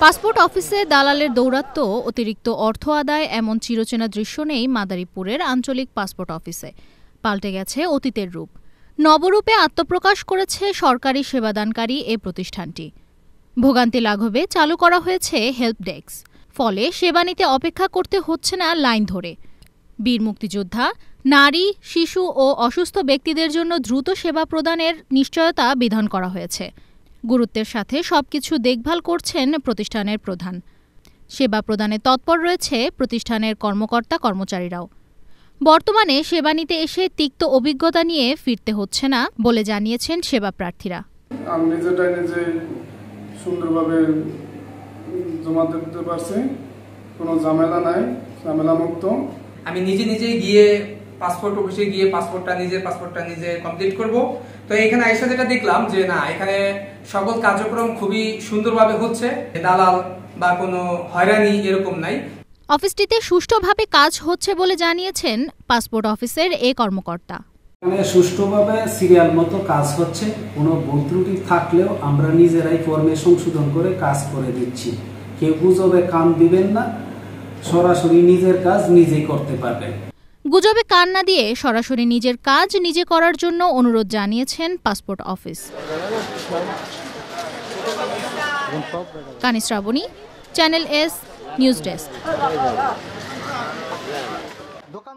Passport অফিসে দালালের দৌরাত্ম, অতিরিক্ত অর্থ আদায় এমন চিরচেনা দৃশ্য নেই মাদারীপুরের আঞ্চলিক পাসপোর্ট অফিসে। পাল্টে গেছে অতীতের রূপ। নবরূপে আত্মপ্রকাশ করেছে সরকারি সেবাদানকারী এ প্রতিষ্ঠানটি। ভোগান্তি লাঘবে চালু করা হয়েছে হেল্প ডেস্ক। ফলে সেবা নিতে অপেক্ষা করতে হচ্ছে না লাইন ধরে। বীর মুক্তিযোদ্ধা, নারী, শিশু ও অসুস্থ ব্যক্তিদের জন্য দ্রুত সেবা প্রদানের নিশ্চয়তা বিধান করা হয়েছে। গুরুত্বের সাথে সবকিছু দেখভাল করছেন প্রতিষ্ঠানের প্রধান। সেবা প্রদানে তৎপর রয়েছে প্রতিষ্ঠানের কর্মকর্তা কর্মচারীরাও। বর্তমানে সেবা নিতে এসে তিক্ত অভিজ্ঞতা নিয়ে ফিরতে হচ্ছে না বলে জানিয়েছেন সেবা প্রার্থীরা। আমি নিজে সুন্দরভাবে জমা দিতে পারছি। কোনো ঝামেলা নাই ঝামেলা মুক্ত আমি নিজে নিজে গিয়ে পাসপোর্ট অফিসে গিয়ে পাসপোর্টটা নিজের পাসপোর্টটা নিজে কমপ্লিট করব। তো এখানে আইসা যেটা দেখলাম যে না এখানে সকল কার্যক্রম খুবই সুন্দরভাবে হচ্ছে। দালাল বা কোনো হয়রানি এরকম নাই। অফিসটিতে সুষ্ঠুভাবে কাজ হচ্ছে বলে জানিয়েছেন পাসপোর্ট অফিসের এ কর্মকর্তা। এখানে সুষ্ঠুভাবে সিরিয়াল মতো কাজ হচ্ছে। কোনো ভুল ত্রুটি থাকলেও আমরা নিজেরাই ফর্মে সংশোধন করে কাজ করে দিচ্ছি। কেউ গুজবে কান দিবেন না। সরাসরি নিজের কাজ নিজেই করতে পারবেন। গুজবে কান না দিয়ে সরাসরি নিজের কাজ নিজে করার জন্য অনুরোধ জানিয়েছেন পাসপোর্ট অফিস। কানিশ্রাবণী চ্যানেল এস, নিউজ ডেস্ক। দোকান